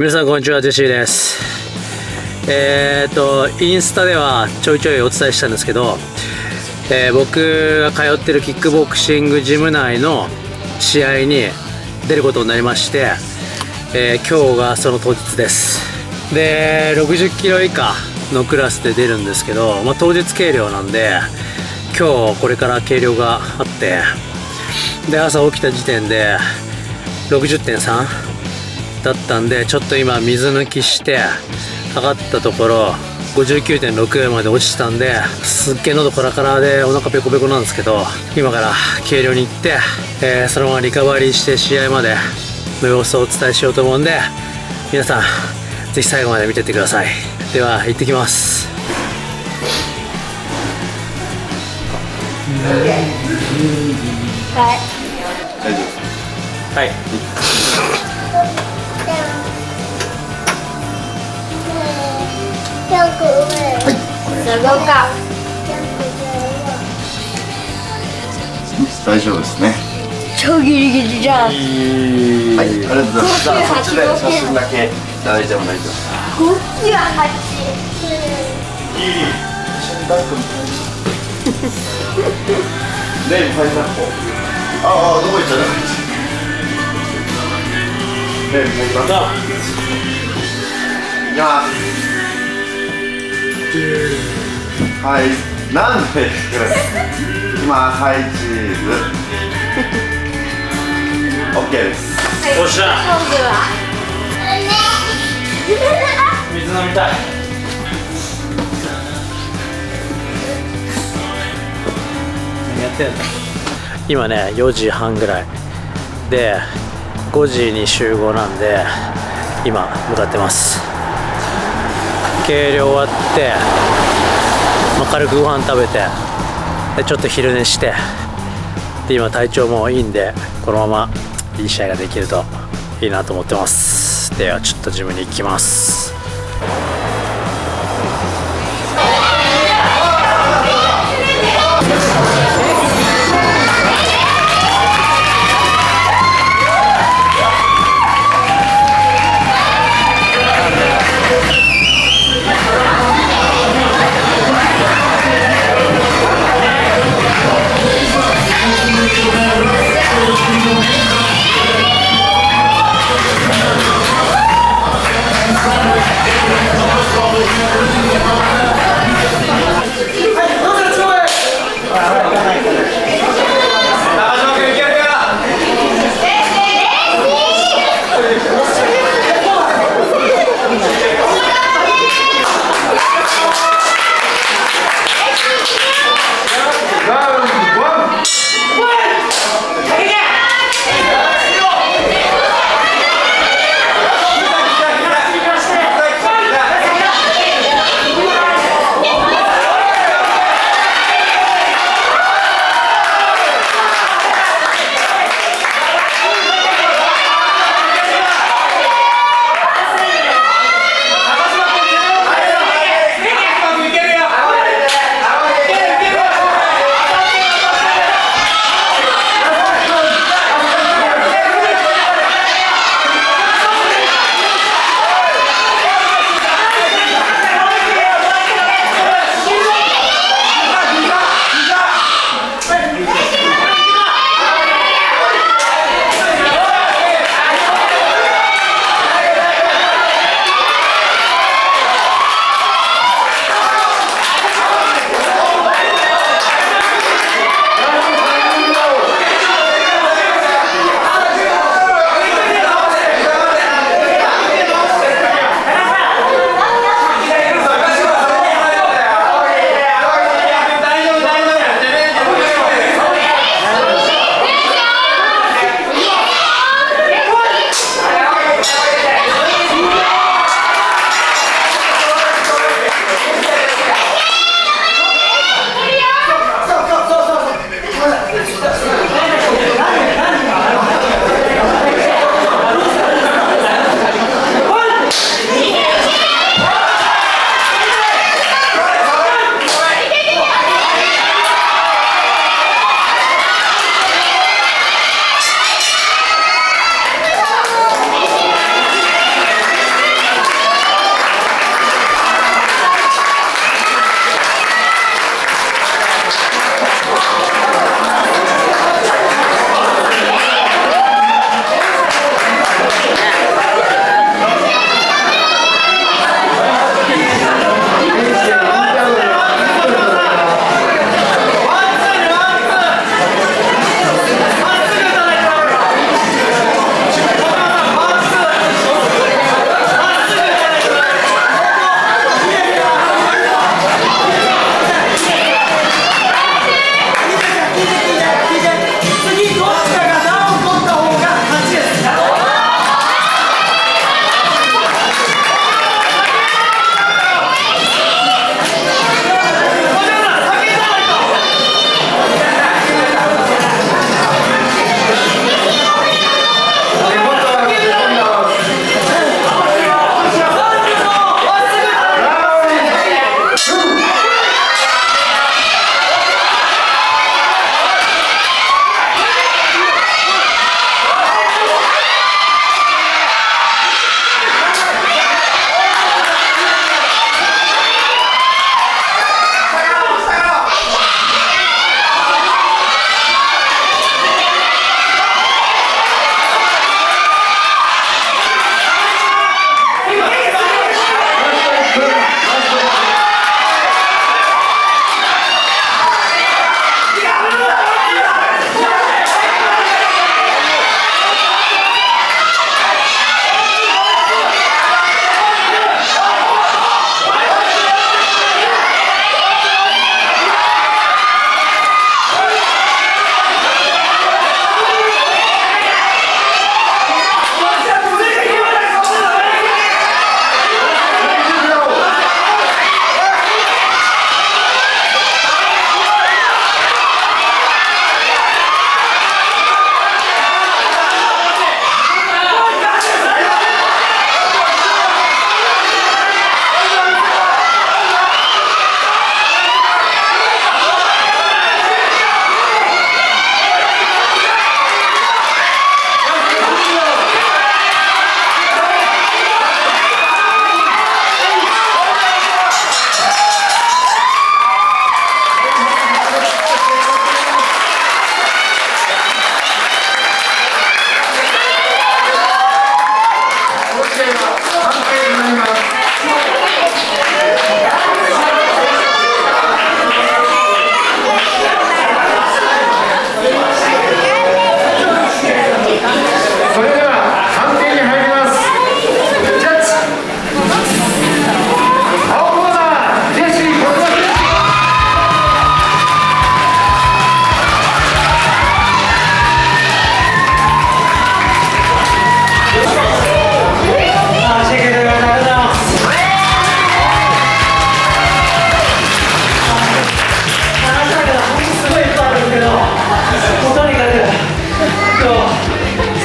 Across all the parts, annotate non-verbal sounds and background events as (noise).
皆さんこんにちはジェシーです。えー、っとインスタではちょいちょいお伝えしたんですけど、えー、僕が通ってるキックボクシングジム内の試合に出ることになりまして、えー、今日がその当日です。で60キロ以下のクラスで出るんですけど、まあ、当日計量なんで今日これから計量があってで朝起きた時点で60.3だったんでちょっと今水抜きして測ったところ59.6まで落ちたんですっげえ喉カラカラでお腹ペコペコなんですけど今から計量に行って、えー、そのままリカバリーして試合までの様子をお伝えしようと思うんで皆さん是非最後まで見てってください。では行ってきます。はい。大丈夫はい (laughs) はい、大丈夫ですね。超ギリギリじゃん。はい、ありがとうございます。じゃあそっちで写真だけ大丈夫大丈夫。こっちは八。いい。イナップ。ああ、どこ行っちゃうの。ねえ、もうまた。いきます。はいなんで今はいチーズ OK です、おっしゃ。今度は水飲みたい何やってんの今ね4時半ぐらい。で5時に集合なんで今向かってます。計量終わって、まあ、軽くご飯食べてでちょっと昼寝してで今体調もいいんでこのままいい試合ができるといいなと思ってます。ではちょっとジムに行きます。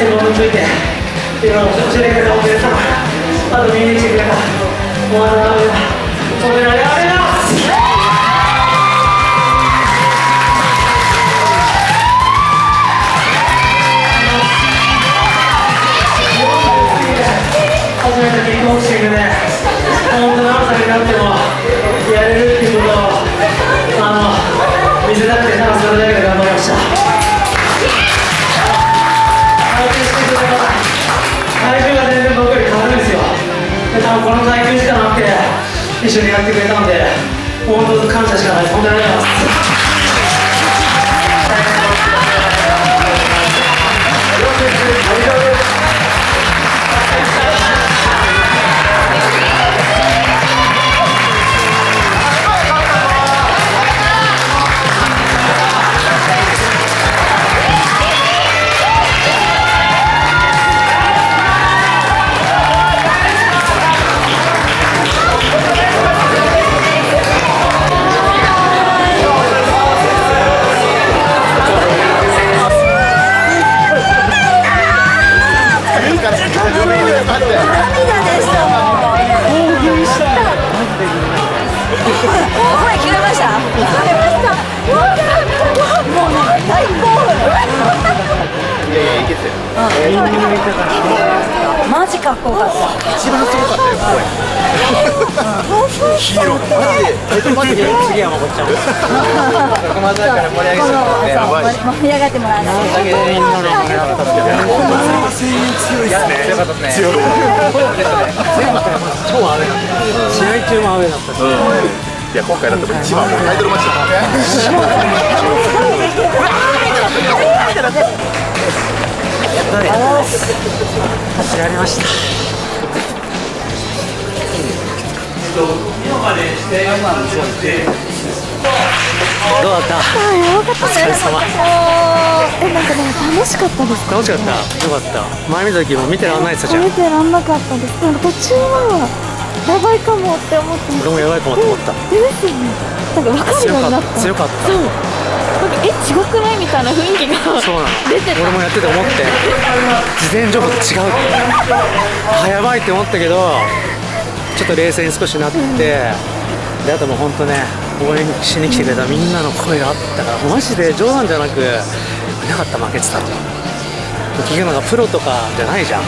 っていうのを教えてくれたお客様あと見に来てくれたお前のためだ本当にありがとうございます。初めてキックボクシングで本当に何歳になってもやれるっていうことをあの見せたくてただそれだけもこの耐久時間あって一緒にやってくれたんで本当感謝しかない。です本当にありがとうございます。マジかっこよかった一番すごかったよ声ヒーローマジで次はまこっちゃんこまでだから盛り上げちゃったねやばい盛り上がってもらわないとだけでみんなの盛り上がったんですけど強いですね強かったですね強い超雨だった試合中も雨だったしいや今回だって一番もうタイトルマッチだったね走られました。どうだった？あよかった。お疲れ様えなんかね楽しかったです楽しかった？よかった。前見た時も見てらんないって言ってたじゃん。見てらんなかったです。でも途中はやばいかもって思って俺もやばいかもと思った。ですよね。なんか分かるようになった。た。強かったえ違くないみたいな雰囲気がそうなの。出てた。俺もやってて思って。事前情報と違う。あやばいって思ったけどちょっと冷静に少しなって、であともう本当ね応援しに来てくれたみんなの声があったからマジで冗談じゃなくいなかった負けてたの結局なんかプロとかじゃないじゃん。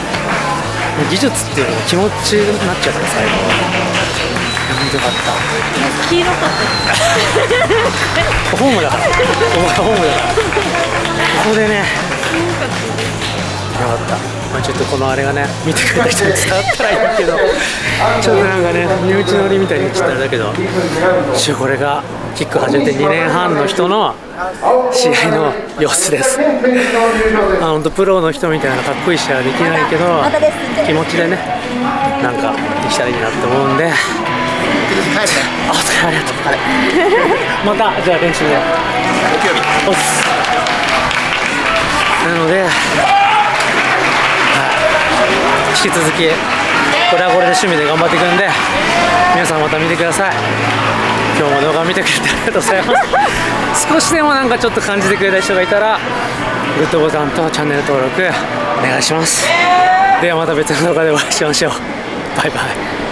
技術っていうのも気持ちになっちゃった最後かった。(laughs) 黄色かった。ホームだからお前ホームだ。からここでね。よかった、まあ、ちょっとこのあれがね見てくれた人に伝わったらいいけどちょっとなんかね身内乗りみたいに言っちゃったらあれだけど一応これがキック始めて2年半の人の試合の様子です。あ本当プロの人みたいなかっこいい試合はできないけど気持ちでねなんかできたらいいなって思うんであ (laughs) お疲れありがとうまたじゃあ練習で。木曜日おっなので、引き続きこれはこれで趣味で頑張っていくんで皆さんまた見てください。今日も動画見てくれてありがとうございます。少しでもなんかちょっと感じてくれた人がいたらグッドボタンとチャンネル登録お願いします。ではまた別の動画でお会いしましょう。バイバイ。